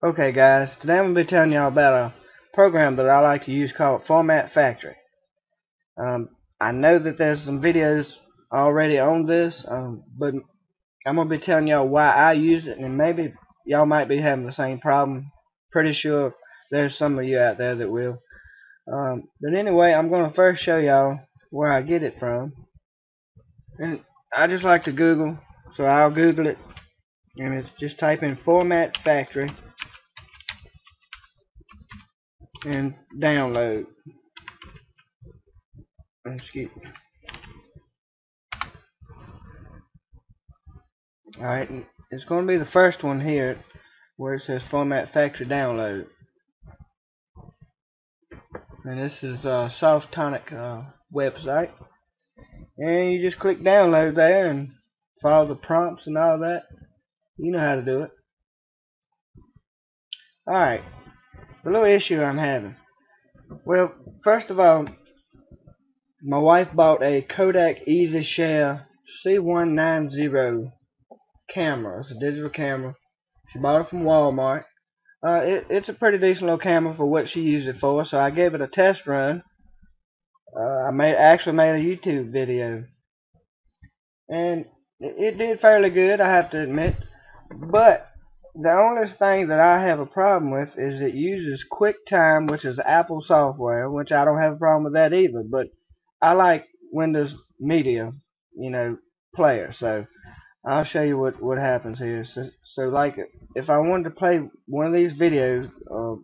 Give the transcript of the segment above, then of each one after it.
Okay guys, today I'm going to be telling y'all about a program that I like to use called Format Factory. Um, I know that there's some videos already on this, um, but I'm going to be telling y'all why I use it and maybe y'all might be having the same problem. Pretty sure there's some of you out there that will. Um, but anyway, I'm going to first show y'all where I get it from. And I just like to Google, so I'll Google it. And it's just type in Format Factory and download. Excuse me. Alright, it's going to be the first one here where it says Format Factory Download. And this is uh, Softonic uh, website. And you just click download there and follow the prompts and all that. You know how to do it. Alright, the little issue I'm having. Well, first of all, my wife bought a Kodak EasyShare C190 camera. It's a digital camera. She bought it from Walmart. Uh, it, it's a pretty decent little camera for what she used it for, so I gave it a test run. Uh, I made actually made a YouTube video, and it, it did fairly good, I have to admit. But the only thing that I have a problem with is it uses QuickTime, which is Apple software, which I don't have a problem with that either. But I like Windows Media, you know, player. So I'll show you what what happens here. So, so like, if I wanted to play one of these videos uh,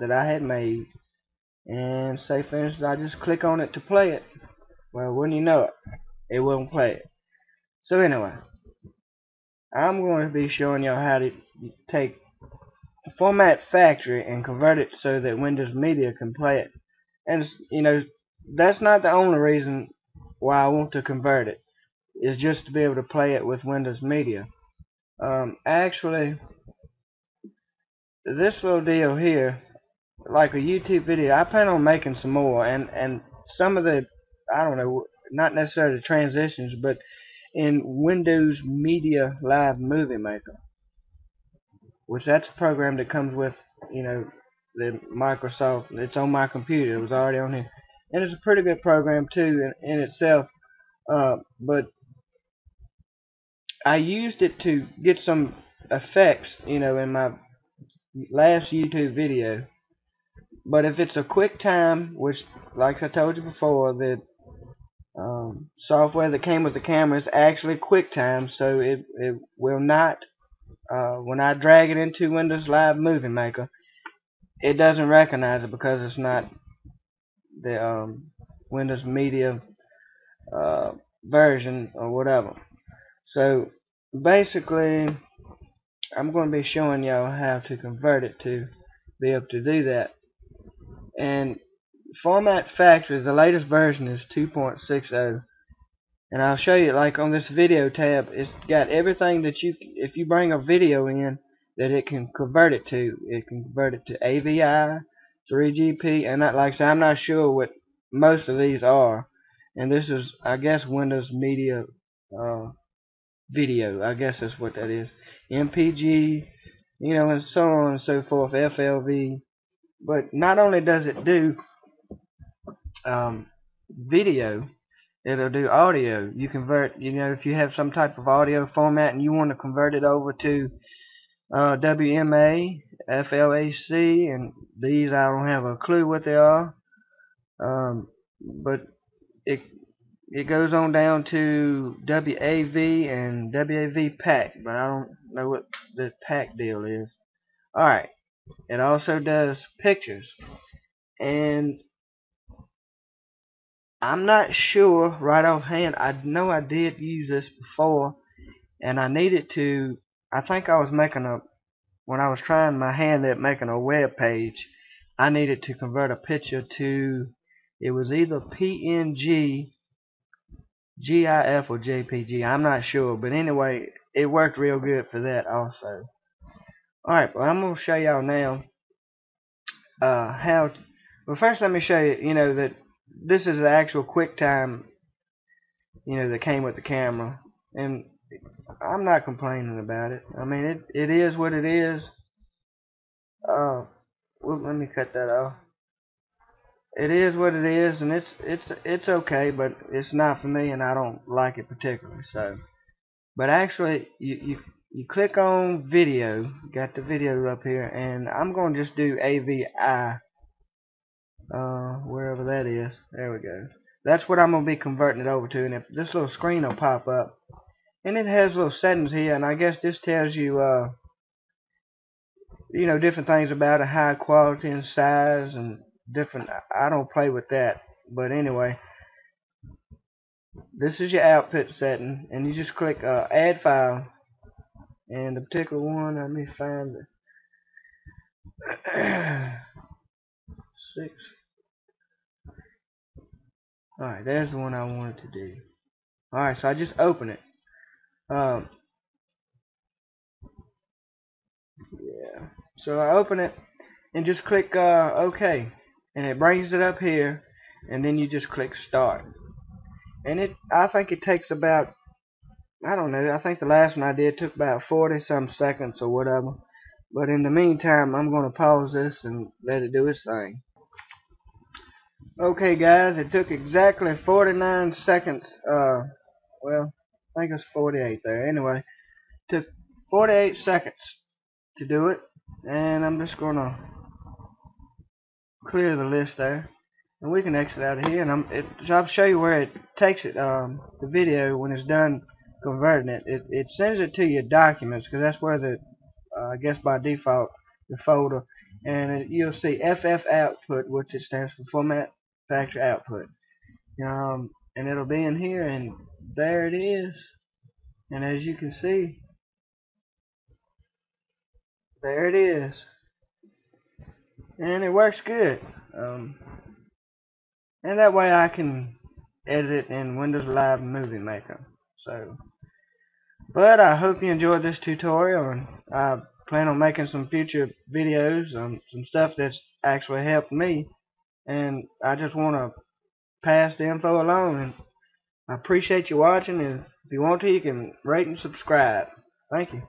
that I had made, and say for instance I just click on it to play it, well, wouldn't you know it, it won't play it. So anyway. I'm going to be showing y'all how to take Format Factory and convert it so that Windows Media can play it. And, you know, that's not the only reason why I want to convert it. Is just to be able to play it with Windows Media. Um, actually, this little deal here, like a YouTube video, I plan on making some more. And, and some of the, I don't know, not necessarily transitions, but in Windows Media Live Movie Maker, which that's a program that comes with, you know, the Microsoft. It's on my computer. It was already on here, and it's a pretty good program too in, in itself. Uh, but I used it to get some effects, you know, in my last YouTube video. But if it's a QuickTime, which, like I told you before, that um, software that came with the camera is actually QuickTime, so it, it will not, uh, when I drag it into Windows Live Movie Maker, it doesn't recognize it because it's not the um, Windows Media uh, version or whatever. So basically, I'm going to be showing y'all how to convert it to be able to do that. And Format Factory, the latest version is 2.60 and I'll show you like on this video tab it's got everything that you if you bring a video in that it can convert it to. It can convert it to AVI 3GP and not like I said, I'm not sure what most of these are. And this is I guess Windows Media uh, video I guess that's what that is. MPG you know and so on and so forth FLV but not only does it do um, video, it'll do audio. You convert, you know, if you have some type of audio format and you want to convert it over to uh, WMA, FLAC, and these I don't have a clue what they are. Um, but it it goes on down to WAV and WAV pack, but I don't know what the pack deal is. Alright, it also does pictures. And I'm not sure right offhand. I know I did use this before, and I needed to. I think I was making a when I was trying my hand at making a web page. I needed to convert a picture to. It was either PNG, GIF, or JPG. I'm not sure, but anyway, it worked real good for that also. Alright, well I'm gonna show y'all now uh, how. Well, first let me show you. You know that this is the actual QuickTime, you know, that came with the camera, and I'm not complaining about it. I mean, it it is what it is. uh, well, let me cut that off. It is what it is, and it's it's it's okay, but it's not for me, and I don't like it particularly. So, but actually, you you you click on video, got the video up here, and I'm going to just do AVI, uh, wherever that is. There we go. That's what I'm going to be converting it over to, and if this little screen will pop up, and it has little settings here, and I guess this tells you, uh, you know, different things about a high quality and size, and different. I don't play with that, but anyway, this is your output setting, and you just click uh, Add File and the particular one, let me find the six. Alright, there's the one I wanted to do. Alright, so I just open it. Um, yeah. So I open it and just click uh, OK. And it brings it up here. And then you just click Start. And it, I think it takes about I don't know. I think the last one I did took about 40 some seconds or whatever. But in the meantime, I'm going to pause this and let it do its thing. Okay, guys, it took exactly 49 seconds. Uh, well, I think it's 48 there. Anyway, took 48 seconds to do it. And I'm just going to clear the list there. And we can exit out of here. And I'm, it, I'll show you where it takes it, um, the video when it's done converting it, it, it sends it to your documents because that's where the, uh, I guess by default, the folder, and it, you'll see FF output, which it stands for format factory output. Um, and it'll be in here, and there it is. And as you can see, there it is. And it works good. Um, and that way I can edit it in Windows Live Movie Maker. So, but I hope you enjoyed this tutorial, and I plan on making some future videos on some stuff that's actually helped me. And I just want to pass the info along. And I appreciate you watching. And if you want to, you can rate and subscribe. Thank you.